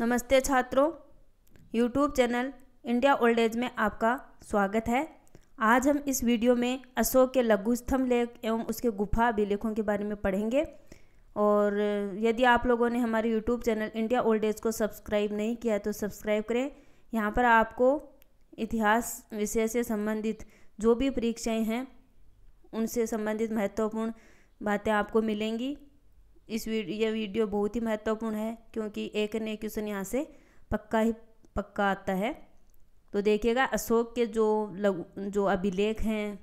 नमस्ते छात्रों YouTube channel India old age में आपका स्वागत है। आज हम इस वीडियो में अशोक के लघु स्तंभ लेख एवं उसके गुफा अभिलेखों के बारे में पढ़ेंगे। और यदि आप लोगों ने हमारे YouTube channel India old age को सब्सक्राइब नहीं किया है तो सब्सक्राइब करें। यहाँ पर आपको इतिहास विषय से संबंधित जो भी परीक्षाएँ हैं, उनसे संबंधित महत्वपूर्ण बातें आपको मिलेंगी। इस वीडियो यह वीडियो बहुत ही महत्वपूर्ण है, क्योंकि एक न एक क्वेश्चन यहाँ से पक्का ही पक्का आता है। तो देखिएगा, अशोक के जो लघु, जो अभिलेख हैं,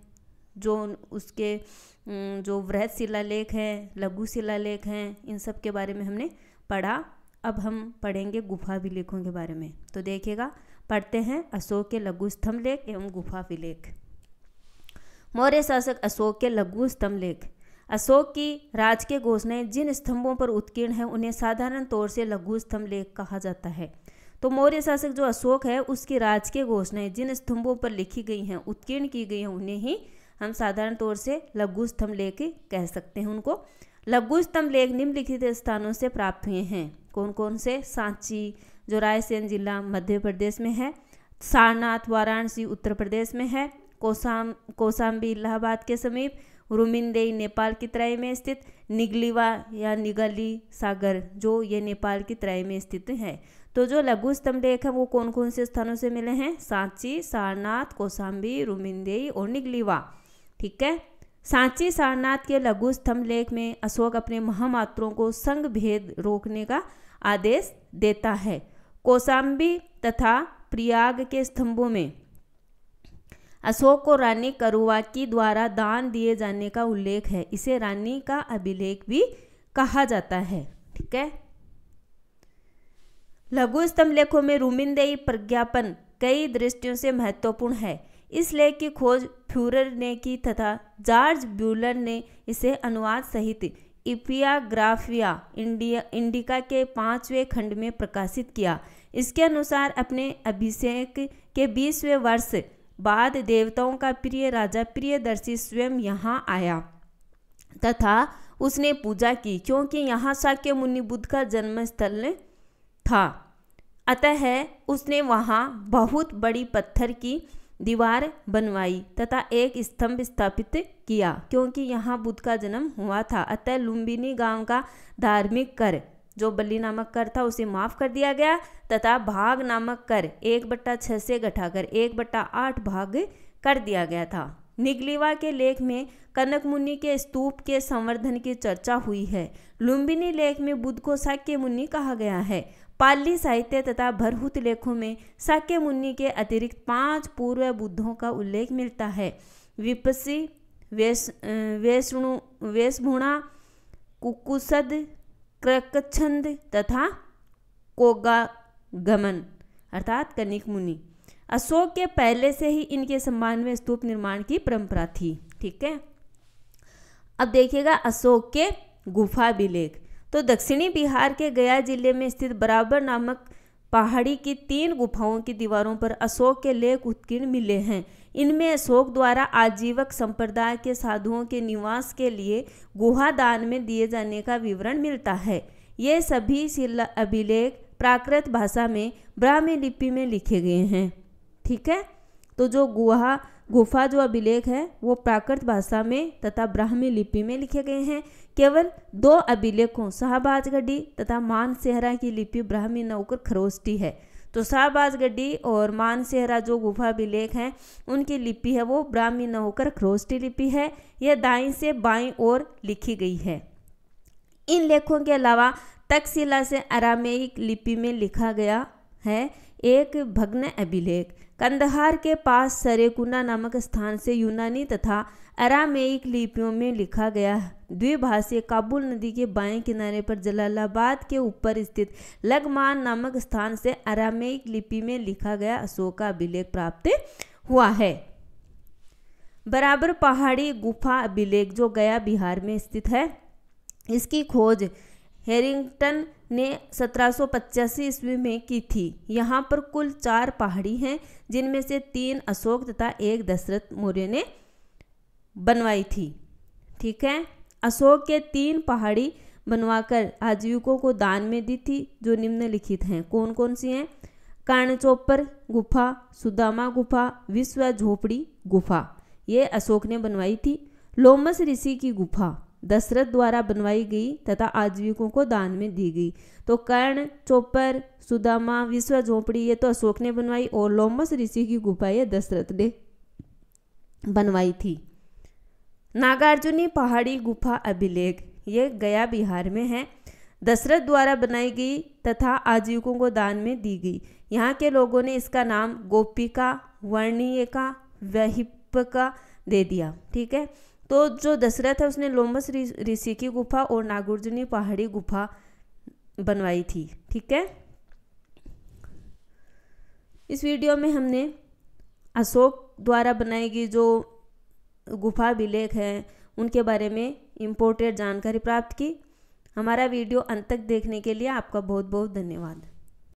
जो उसके जो वृहद शिलालेख हैं, लघु शिलालेख हैं, इन सब के बारे में हमने पढ़ा। अब हम पढ़ेंगे गुफा अभिलेखों के बारे में। तो देखिएगा, पढ़ते हैं अशोक के लघु स्तंभ लेख एवं गुफा अभिलेख। मौर्य शासक अशोक के लघु स्तंभ लेख अशोक की राजकीय घोषणाएँ जिन स्तंभों पर उत्कीर्ण है, उन्हें साधारण तौर से लघु स्तंभ लेख कहा जाता है। तो मौर्य शासक जो अशोक है, उसकी राजकीय घोषणाएँ जिन स्तंभों पर लिखी गई हैं, उत्कीर्ण की गई हैं, उन्हें ही हम साधारण तौर से लघु स्तंभ लेख कह सकते हैं उनको। लघु स्तंभ लेख निम्नलिखित स्थानों से प्राप्त हुए हैं। कौन कौन से? सांची जो रायसेन जिला मध्य प्रदेश में है। सारनाथ, वाराणसी, उत्तर प्रदेश में है। कोसाम, कोसाम्बी, इलाहाबाद के समीप रुमिंदेई नेपाल की तराई में स्थित निगलीवा या निगली सागर, जो ये नेपाल की तराई में स्थित है। तो जो लघु स्तंभ लेख है, वो कौन कौन से स्थानों से मिले हैं? सांची, सारनाथ कोसाम्बी रुमिंदेई और निगलीवा। ठीक है? सांची, सारनाथ के लघु स्तंभ लेख में अशोक अपने महामात्रों को संग भेद रोकने का आदेश देता है। कोसाम्बी तथा प्रयाग के स्तंभों में अशोक को रानी करुवाकी द्वारा दान दिए जाने का उल्लेख है। इसे रानी का अभिलेख भी कहा जाता है। ठीक है? लघु स्तंभ लेखों में रूमिंदेई प्रज्ञापन कई दृष्टियों से महत्वपूर्ण है। इस लेख की खोज फ्यूरर ने की तथा जॉर्ज ब्यूलर ने इसे अनुवाद सहित इपियाग्राफिया इंडिया, इंडिका के पाँचवें खंड में प्रकाशित किया। इसके अनुसार अपने अभिषेक के बीसवें वर्ष बाद देवताओं का प्रिय राजा प्रियदर्शी स्वयं यहाँ आया। तथा उसने पूजा की, क्योंकि यहाँ शाक्य मुनि बुद्ध का जन्म स्थल था। अतः उसने वहाँ बहुत बड़ी पत्थर की दीवार बनवाई तथा एक स्तंभ स्थापित किया, क्योंकि यहाँ बुद्ध का जन्म हुआ था। अतः लुम्बिनी गाँव का धार्मिक कर जो बल्ली नामक कर था, उसे माफ़ कर दिया गया, तथा भाग नामक कर एक बट्टा छः से घटाकर एक बट्टा आठ भाग कर दिया गया था। निगलीवा के लेख में कनक मुनि के स्तूप के संवर्धन की चर्चा हुई है। लुम्बिनी लेख में बुद्ध को साक्य मुनि कहा गया है। पाली साहित्य तथा भरहुत लेखों में साक्य मुनि के अतिरिक्त पाँच पूर्व बुद्धों का उल्लेख मिलता है। विपसी वेश वेशणु वेशभुणा कुकुसद क्रकछंद तथा कोगागमन, अर्थात कनिक मुनि अशोक के पहले से ही इनके सम्मान में स्तूप निर्माण की परंपरा थी, ठीक है? अब देखिएगा अशोक के गुफा अभिलेख तो दक्षिणी बिहार के गया ज़िले में स्थित बराबर नामक पहाड़ी की तीन गुफाओं की दीवारों पर अशोक के लेख उत्कीर्ण मिले हैं। इनमें अशोक द्वारा आजीवक संप्रदाय के साधुओं के निवास के लिए गुहा दान में दिए जाने का विवरण मिलता है। ये सभी शिला अभिलेख प्राकृत भाषा में ब्राह्मी लिपि में लिखे गए हैं। ठीक है? तो जो गुहा, गुफा जो अभिलेख है, वो प्राकृत भाषा में तथा ब्राह्मी लिपि में लिखे गए हैं। केवल दो अभिलेखों, शाहबाज शाहबाजगढ़ी तथा मानसेहरा की लिपि ब्राह्मी नौकर खरोष्टी है। तो शाहबाज शाहबाजगढ़ी और मानसेहरा जो गुफा अभिलेख हैं, उनकी लिपि है वो ब्राह्मी नौकर खरोष्टी लिपि है। यह दाई से बाई ओर लिखी गई है। इन लेखों के अलावा तकशिला से अरामेयिक लिपि में लिखा गया है एक भग्न अभिलेख। कंदहार के पास सरेकुना नामक स्थान से यूनानी तथा अरामेयिक लिपियों में लिखा गया द्विभाषीय काबुल नदी के बाएँ किनारे पर जलालाबाद के ऊपर स्थित लगमान नामक स्थान से अरामेयिक लिपि में लिखा गया अशोक का अभिलेख प्राप्त हुआ है। बराबर पहाड़ी गुफा अभिलेख जो गया बिहार में स्थित है। इसकी खोज हेरिंगटन ने सत्रह सौ पचासी ईस्वी में की थी। यहाँ पर कुल चार पहाड़ी हैं, जिनमें से तीन अशोक तथा एक दशरथ मौर्य ने बनवाई थी। ठीक है? अशोक के तीन पहाड़ी बनवाकर आजीविकों को दान में दी थी, जो निम्नलिखित हैं। कौन कौन सी हैं? कर्णचोपर गुफा, सुदामा गुफा, विश्व झोपड़ी गुफा। ये अशोक ने बनवाई थी। लोमस ऋषि की गुफा। दशरथ द्वारा बनवाई गई तथा आजीविकों को दान में दी गई। तो कर्ण, चोपर, सुदामा, विश्व झोपड़ी, ये तो अशोक ने बनवाई और लोमस ऋषि की गुफा ये दशरथ ने बनवाई थी। नागार्जुनी पहाड़ी गुफा अभिलेख, ये गया बिहार में है। दशरथ द्वारा बनाई गई तथा आजीविकों को दान में दी गई। यहाँ के लोगों ने इसका नाम गोपिका वर्णियका वहिपका दे दिया, ठीक है? तो जो दशरथ है उसने लोमस ऋषि की गुफा और नागार्जुनी पहाड़ी गुफा बनवाई थी, ठीक है? इस वीडियो में हमने अशोक द्वारा बनाई गई जो गुफा अभिलेख है, उनके बारे में इम्पोर्टेड जानकारी प्राप्त की। हमारा वीडियो अंत तक देखने के लिए आपका बहुत बहुत धन्यवाद।